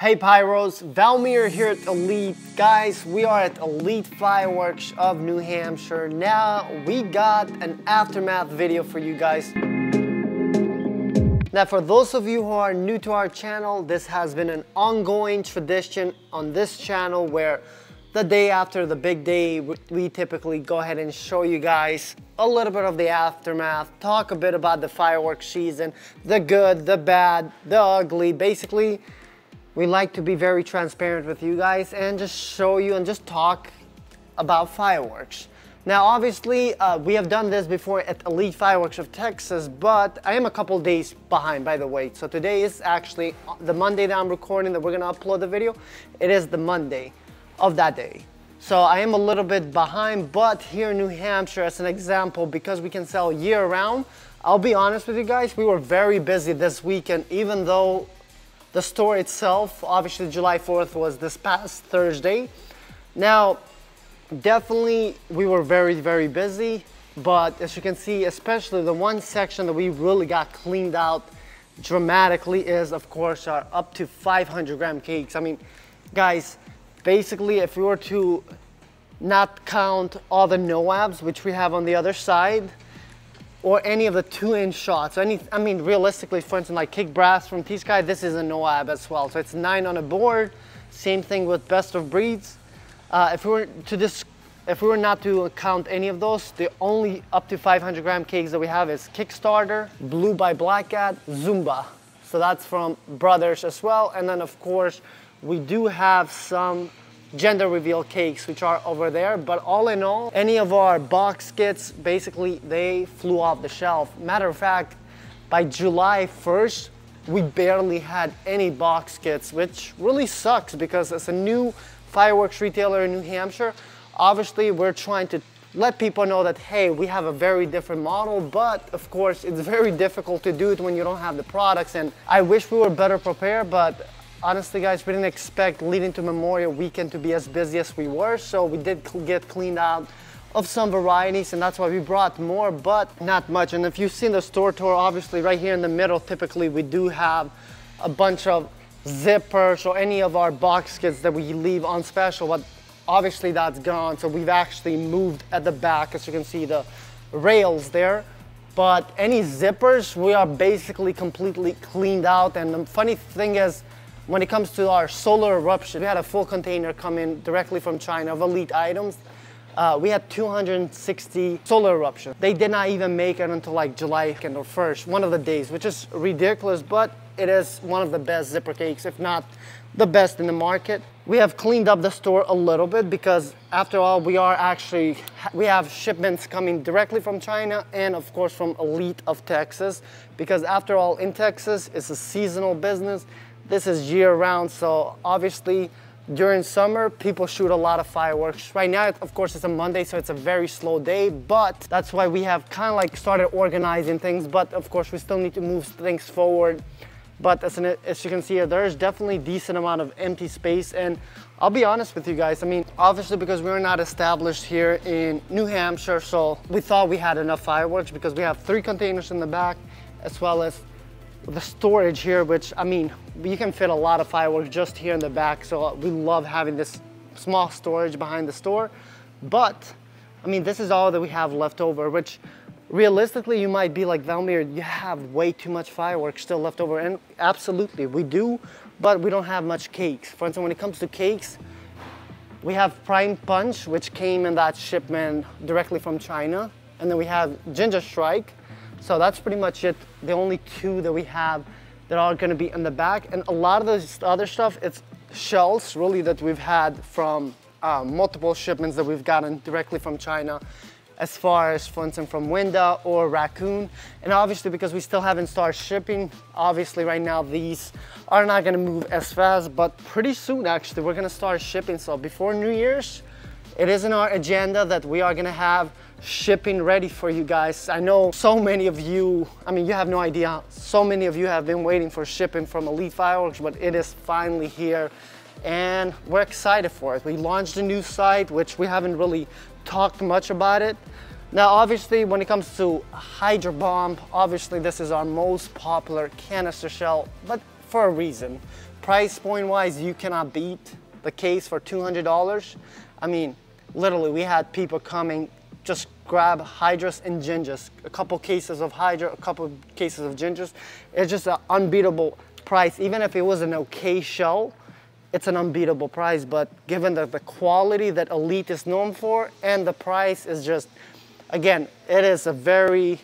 Hey Pyros, Valmir here at Elite. Guys, we are at Elite Fireworks of New Hampshire. Now, we got an aftermath video for you guys. Now, for those of you who are new to our channel, this has been an ongoing tradition on this channel where the day after the big day, we typically go ahead and show you guys a little bit of the aftermath, talk a bit about the fireworks season, the good, the bad, the ugly, basically we like to be very transparent with you guys and just show you and just talk about fireworks. Now, obviously, uh, we have done this before at Elite Fireworks of Texas, but I am a couple days behind, by the way. So today is actually the Monday that I'm recording that we're gonna upload the video. It is the Monday of that day. So I am a little bit behind, but here in New Hampshire, as an example, because we can sell year round, I'll be honest with you guys, we were very busy this weekend, even though the store itself, obviously July 4th was this past Thursday. Now, definitely we were very, very busy, but as you can see, especially the one section that we really got cleaned out dramatically is of course our up to 500 gram cakes. I mean, guys, basically if we were to not count all the NOABs, which we have on the other side, or any of the two inch shots. Any, I mean, realistically, for instance, like Kick Brass from T-Sky, this is a NOAB as well. So it's nine on a board. Same thing with Best of Breeds. Uh, if we were to this, if we were not to count any of those, the only up to 500 gram cakes that we have is Kickstarter, Blue by Black Cat, Zumba. So that's from Brothers as well. And then of course, we do have some gender reveal cakes, which are over there. But all in all, any of our box kits, basically, they flew off the shelf. Matter of fact, by July 1st, we barely had any box kits, which really sucks because as a new fireworks retailer in New Hampshire, obviously we're trying to let people know that, hey, we have a very different model, but of course it's very difficult to do it when you don't have the products. And I wish we were better prepared, but Honestly guys, we didn't expect leading to Memorial Weekend to be as busy as we were, so we did get cleaned out of some varieties and that's why we brought more, but not much. And if you've seen the store tour, obviously right here in the middle, typically we do have a bunch of zippers or any of our box kits that we leave on special, but obviously that's gone. So we've actually moved at the back, as you can see the rails there. But any zippers, we are basically completely cleaned out. And the funny thing is, when it comes to our solar eruption, we had a full container come in directly from China of elite items. Uh, we had 260 solar eruptions. They did not even make it until like July 2nd or 1st, one of the days, which is ridiculous, but it is one of the best zipper cakes, if not the best in the market. We have cleaned up the store a little bit because after all, we are actually, we have shipments coming directly from China and of course from Elite of Texas because after all, in Texas, it's a seasonal business. This is year round, so obviously during summer, people shoot a lot of fireworks. Right now, of course, it's a Monday, so it's a very slow day, but that's why we have kind of like started organizing things, but of course, we still need to move things forward. But as, an, as you can see here, there's definitely decent amount of empty space, and I'll be honest with you guys, I mean, obviously because we're not established here in New Hampshire, so we thought we had enough fireworks because we have three containers in the back, as well as the storage here, which I mean, you can fit a lot of fireworks just here in the back. So we love having this small storage behind the store. But I mean, this is all that we have left over, which realistically you might be like, Valmir, you have way too much fireworks still left over. And absolutely, we do, but we don't have much cakes. For instance, when it comes to cakes, we have Prime Punch, which came in that shipment directly from China. And then we have Ginger Strike, so that's pretty much it. The only two that we have that are gonna be in the back. And a lot of this other stuff, it's shells really that we've had from uh, multiple shipments that we've gotten directly from China as far as, for instance, from Winda or Raccoon. And obviously, because we still haven't started shipping, obviously right now these are not gonna move as fast, but pretty soon actually, we're gonna start shipping. So before New Year's, it is in our agenda that we are gonna have shipping ready for you guys. I know so many of you, I mean, you have no idea, so many of you have been waiting for shipping from Elite Fireworks, but it is finally here and we're excited for it. We launched a new site, which we haven't really talked much about it. Now, obviously, when it comes to Hydra Bomb, obviously this is our most popular canister shell, but for a reason. price point wise, you cannot beat the case for $200. I mean, literally we had people coming just grab hydras and gingers, a couple cases of hydra, a couple cases of gingers. It's just an unbeatable price. Even if it was an okay shell, it's an unbeatable price. But given the, the quality that Elite is known for and the price is just, again, it is a very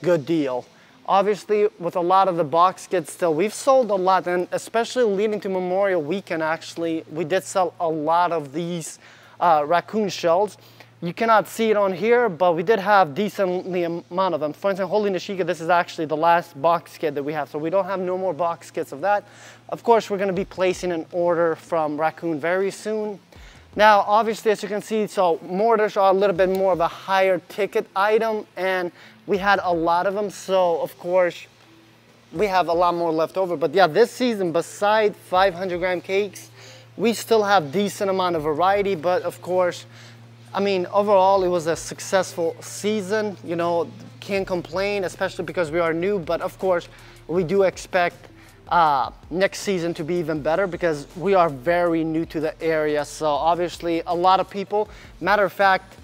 good deal. Obviously, with a lot of the box kits still, we've sold a lot, and especially leading to Memorial Weekend, actually, we did sell a lot of these uh, raccoon shells. You cannot see it on here, but we did have decently amount of them. For instance, Holy Nishika, this is actually the last box kit that we have, so we don't have no more box kits of that. Of course, we're gonna be placing an order from Raccoon very soon. Now, obviously, as you can see, so mortars are a little bit more of a higher ticket item, and we had a lot of them, so of course, we have a lot more left over. But yeah, this season, beside 500 gram cakes, we still have decent amount of variety, but of course, I mean, overall, it was a successful season. You know, can't complain, especially because we are new. But of course, we do expect uh, next season to be even better because we are very new to the area. So obviously, a lot of people. Matter of fact,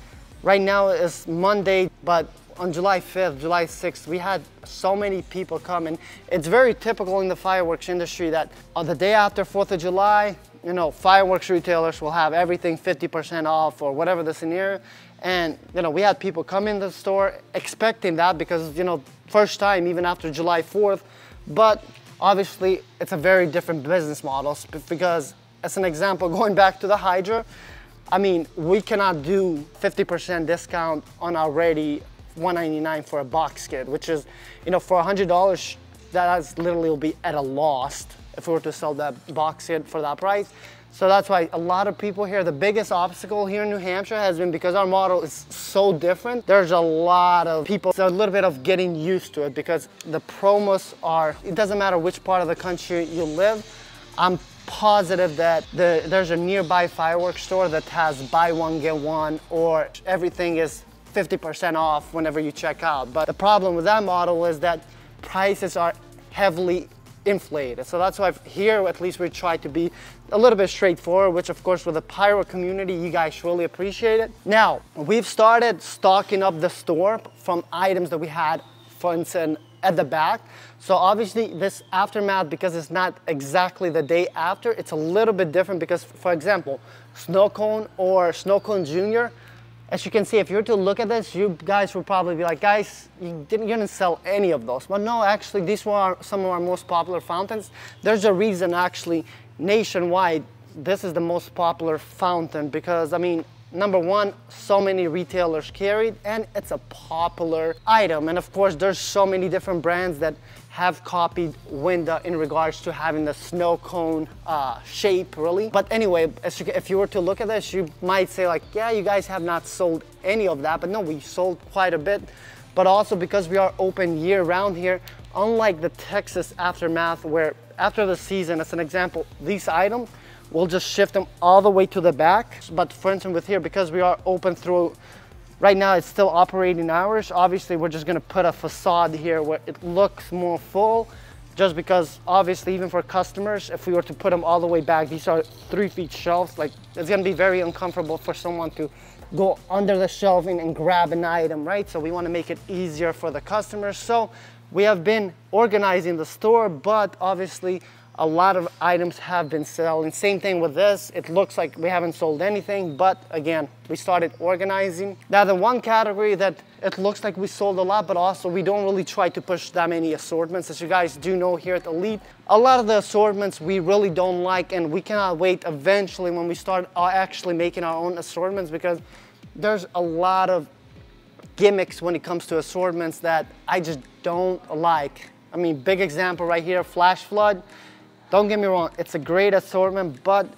right now is Monday, but on July 5th, July 6th, we had so many people come and it's very typical in the fireworks industry that on the day after 4th of July, you know, fireworks retailers will have everything 50% off or whatever the scenario. And, you know, we had people come in the store expecting that because, you know, first time even after July 4th. But obviously it's a very different business model because as an example, going back to the Hydra, I mean, we cannot do 50% discount on already 199 for a box kit, which is, you know, for $100, that literally will be at a loss if we were to sell that box kit for that price. So that's why a lot of people here, the biggest obstacle here in New Hampshire has been because our model is so different. There's a lot of people, it's a little bit of getting used to it because the promos are, it doesn't matter which part of the country you live, I'm positive that the, there's a nearby fireworks store that has buy one, get one, or everything is 50% off whenever you check out. But the problem with that model is that prices are heavily inflated. So that's why here at least we try to be a little bit straightforward, which of course with the pyro community, you guys really appreciate it. Now, we've started stocking up the store from items that we had, for instance, at the back. So obviously this aftermath, because it's not exactly the day after, it's a little bit different because, for example, Snow Cone or Snow Cone Junior, as you can see, if you were to look at this, you guys would probably be like, guys, you didn't, you didn't sell any of those. But no, actually, these were some of our most popular fountains. There's a reason, actually, nationwide, this is the most popular fountain because, I mean, number one, so many retailers carried and it's a popular item. And of course, there's so many different brands that have copied Winda in regards to having the snow cone uh, shape, really. But anyway, you, if you were to look at this, you might say like, yeah, you guys have not sold any of that, but no, we sold quite a bit. But also because we are open year round here, unlike the Texas Aftermath where after the season, as an example, these items, we'll just shift them all the way to the back. But for instance with here, because we are open through Right now it's still operating hours. Obviously we're just gonna put a facade here where it looks more full just because obviously even for customers, if we were to put them all the way back, these are three feet shelves, like it's gonna be very uncomfortable for someone to go under the shelving and grab an item, right? So we wanna make it easier for the customers. So we have been organizing the store, but obviously a lot of items have been selling. Same thing with this. It looks like we haven't sold anything, but again, we started organizing. Now the one category that it looks like we sold a lot, but also we don't really try to push that many assortments. As you guys do know here at Elite, a lot of the assortments we really don't like and we cannot wait eventually when we start uh, actually making our own assortments because there's a lot of gimmicks when it comes to assortments that I just don't like. I mean, big example right here, Flash Flood. Don't get me wrong, it's a great assortment, but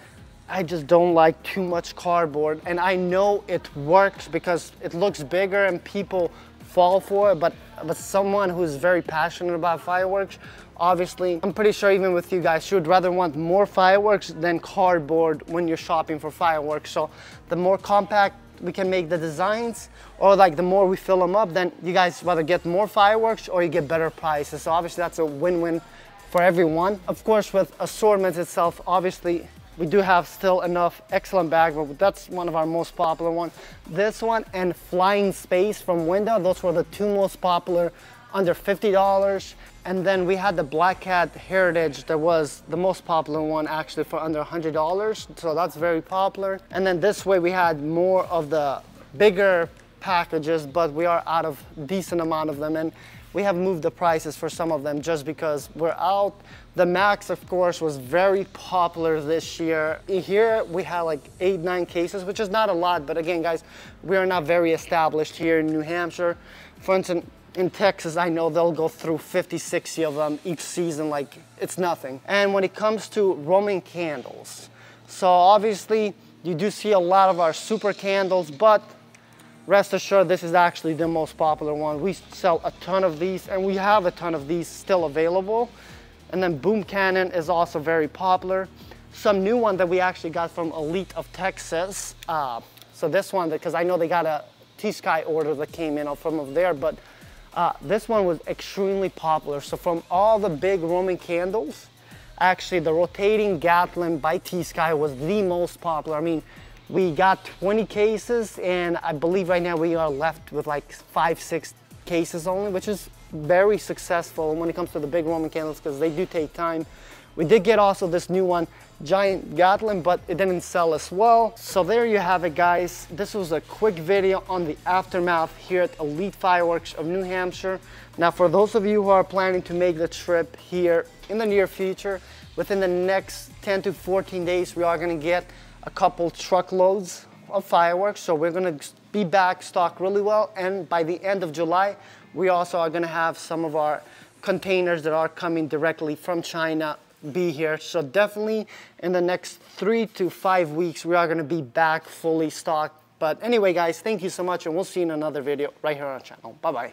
I just don't like too much cardboard. And I know it works because it looks bigger and people fall for it, but, but someone who's very passionate about fireworks, obviously, I'm pretty sure even with you guys, you would rather want more fireworks than cardboard when you're shopping for fireworks. So the more compact we can make the designs or like the more we fill them up, then you guys rather get more fireworks or you get better prices. So obviously that's a win-win for everyone. Of course, with assortments itself, obviously we do have still enough excellent bag, but that's one of our most popular ones. This one and Flying Space from Winda, those were the two most popular under $50. And then we had the Black Cat Heritage that was the most popular one actually for under $100. So that's very popular. And then this way we had more of the bigger packages, but we are out of decent amount of them. And we have moved the prices for some of them just because we're out. The Max, of course, was very popular this year. Here we had like eight, nine cases, which is not a lot, but again, guys, we are not very established here in New Hampshire. For instance, in Texas, I know they'll go through 50, 60 of them each season, like it's nothing. And when it comes to Roman candles, so obviously you do see a lot of our super candles, but rest assured this is actually the most popular one. We sell a ton of these and we have a ton of these still available. And then Boom Cannon is also very popular. Some new one that we actually got from Elite of Texas. Uh, so this one, because I know they got a T-Sky order that came in from there, but uh, this one was extremely popular. So from all the big Roman candles, actually the rotating Gatlin by T-Sky was the most popular. I mean, we got 20 cases and I believe right now we are left with like five, six cases only, which is very successful when it comes to the big Roman candles because they do take time. We did get also this new one, Giant Gatlin, but it didn't sell as well. So there you have it, guys. This was a quick video on the aftermath here at Elite Fireworks of New Hampshire. Now, for those of you who are planning to make the trip here in the near future, within the next 10 to 14 days, we are gonna get a couple truckloads of fireworks. So we're gonna be back stocked really well. And by the end of July, we also are gonna have some of our containers that are coming directly from China be here. So definitely in the next three to five weeks, we are gonna be back fully stocked. But anyway, guys, thank you so much and we'll see you in another video right here on our channel. Bye-bye.